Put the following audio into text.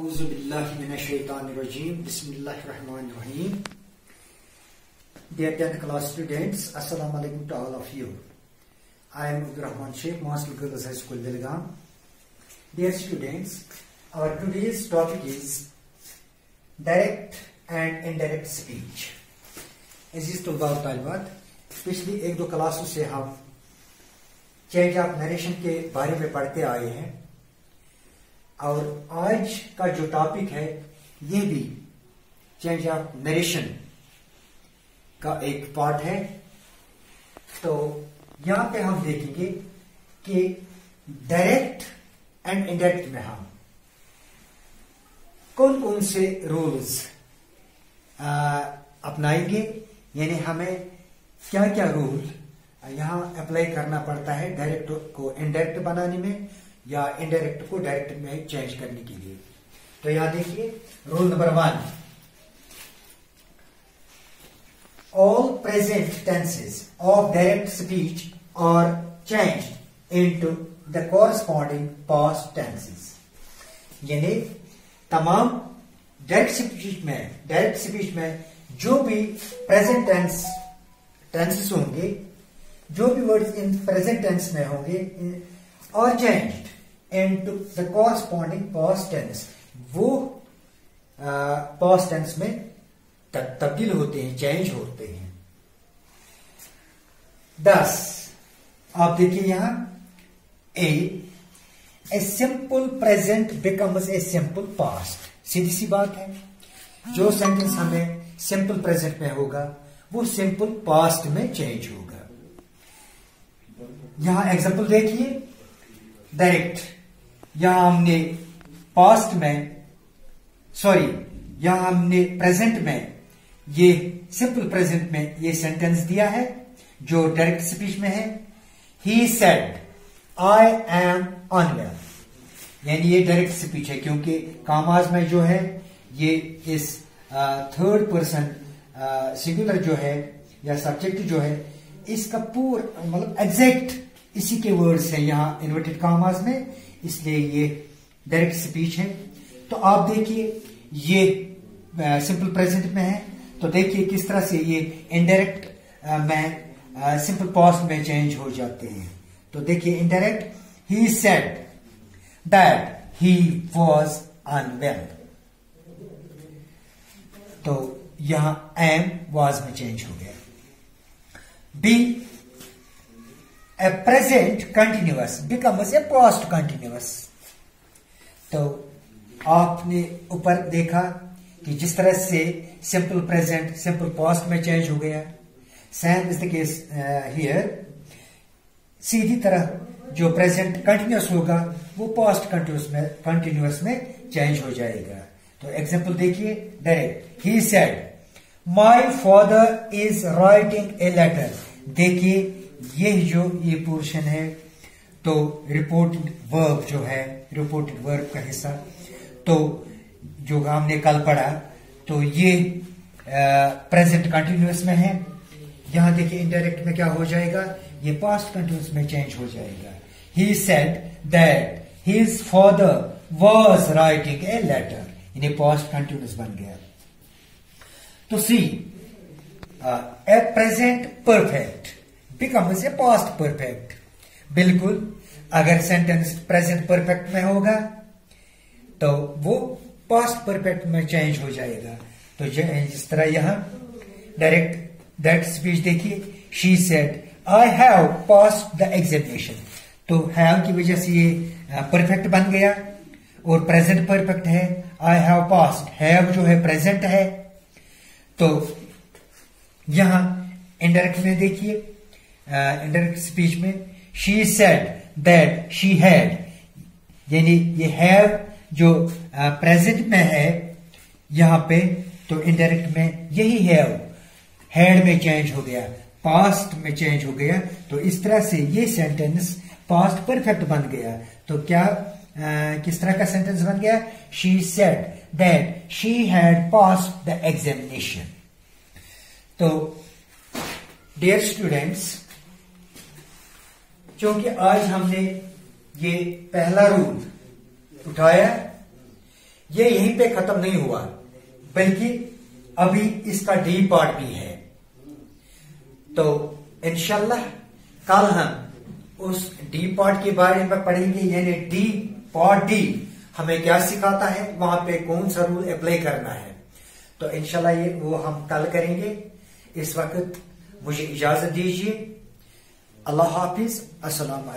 Bismillahirrahmanirrahim. Dear 10th class students, Assalamu alaikum to all of you. I am Abdur Sheikh, Master Girls High School, Belgaum. Dear students, our today's topic is direct and indirect speech. अज़ीज़ तलबा और पिछली एक दो क्लासों से हम change of narration के बारे में पढ़ते आए हैं और आज का जो टॉपिक है, ये भी चेंज ऑफ़ नरेशन का एक पार्ट है। तो यहाँ पे हम देखेंगे कि डायरेक्ट एंड इनडायरेक्ट में हम कौन कौन से रूल्स अपनाएँगे, यानी हमें क्या क्या रूल यहाँ अप्लाई करना पड़ता है डायरेक्ट को इनडायरेक्ट बनाने में। या इनडायरेक्ट को डायरेक्ट में चेंज करने के लिए। तो यहाँ देखिए rule number one all present tenses of direct speech are change into the corresponding past tenses यानी तमाम डायरेक्ट स्पीच में डायरेक्ट स्पीच में जो भी प्रेजेंट टेंस टेंसेस होंगे, जो भी वर्ड्स इन प्रेजेंट टेंस में होंगे changed into the corresponding past tense वो पास्ट टेंस में तब्दील होते हैं चेंज होते हैं। दस आप देखिए यहाँ A a simple present becomes a simple past सीधी सी बात है। जो सेंटेंस हमें सिंपल प्रेजेंट में होगा, वो सिंपल पास्ट में चेंज होगा। यहाँ एग्जांपल देखिए। डायरेक्ट। यहाँ हमने पास्ट में सॉरी यहाँ हमने प्रेजेंट में, ये सिंपल प्रेजेंट में ये सेंटेंस दिया है, जो डायरेक्ट स्पीच में है। He said I am unwell यानी ये डायरेक्ट स्पीच है, क्योंकि कामाज में जो है, ये इस थर्ड पर्सन सिंगुलर जो है, या सब्जेक्ट जो है, इसका पूरा मतलब एग्जैक्ट इसी के वर्ड्स है यहाँ इन्वर्टेड कामाज में, इसलिए ये डायरेक्ट स्पीच है। तो आप देखिए, ये सिंपल प्रेजेंट में है। तो देखिए किस तरह से ये इनडायरेक्ट में सिंपल पास्ट में चेंज हो जाते हैं। तो देखिए indirect he said that he was unwell तो यहाँ एम वॉज़ में चेंज हो गया। B a present continuous becomes a past continuous तो आपने ऊपर देखा कि जिस तरह से सिंपल प्रेजेंट सिंपल पास्ट में चेंज हो गया। Same is the case here सीधी तरह जो प्रेजेंट कंटिन्यूअस होगा, वो पास्ट कंटिन्यूस में कंटिन्यूअस में चेंज हो जाएगा। तो एग्जांपल देखिए direct he said my father is writing a letter देखिए ये जो, ये पोर्शन है तो रिपोर्टेड वर्ब जो है रिपोर्टेड वर्ब का हिस्सा तो जो हमने कल पढ़ा तो ये प्रेजेंट कंटिन्यूस में है। यहाँ देखिए इनडायरेक्ट में क्या हो जाएगा? ये पास्ट कंटिन्यूस में चेंज हो जाएगा। He said that his father was writing a letter इन्हें पास्ट कंटिन्यूस बन गया। तो C a present perfect becomes a past perfect बिल्कुल, अगर सेंटेंस प्रेजेंट परफेक्ट में होगा तो वो पास्ट परफेक्ट में चेंज हो जाएगा। तो जिस तरह यहाँ डायरेक्ट दैट स्पीच देखिए she said I have pass the examination तो हैव की वजह से ये परफेक्ट बन गया, और प्रेजेंट परफेक्ट है। आई हैव पास्ट हैव जो है प्रेजेंट है। तो यहाँ इनडायरेक्ट में देखिए इनडायरेक्ट स्पीच में she said that she had यानी ये हैव जो प्रेजेंट में है यहाँ पे तो इनडायरेक्ट में यही हैव हैड में चेंज हो गया पास्ट में चेंज हो गया तो इस तरह से ये सेंटेंस पास्ट परफेक्ट बन गया तो क्या आ, किस तरह का सेंटेंस बन गया? She said that she had pass the examination तो डियर स्टूडेंट्स क्योंकि आज हमने ये पहला रूल उठाया, ये यहीं पे खत्म नहीं हुआ, बल्कि अभी इसका डी पार्ट भी है। तो इनशाला कल हम उस डी पार्ट के बारे में पढ़ेंगे, यानी डी पार्ट डी हमें क्या सिखाता है? वहाँ पे कौन सा रूल अप्लाई करना है? तो इनशाला ये वो हम कल करेंगे। इस वक्त मुझे इजाज़त दीजिए। अल्लाह हाफिज। अस्सलाम